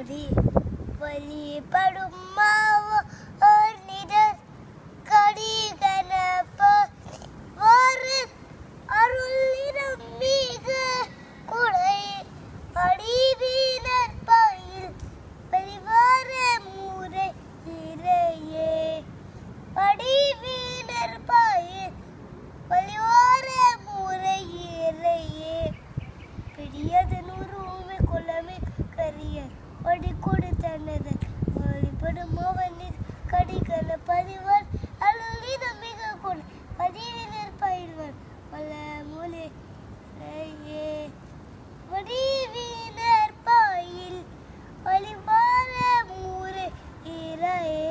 परी बली ಒಡಿ ಕುಡಿತನದ ಒಳಿಪಡ ಮೋವನಿ ಕಡಿಕನ ಪರಿವರ್ ಅಳುಳಿ ನಂಬಿಕ ಕೂಡ பதிவினர் பயில்வர் பல மொழி வடிவினர் பாயில் வழிபார மூறு இறையே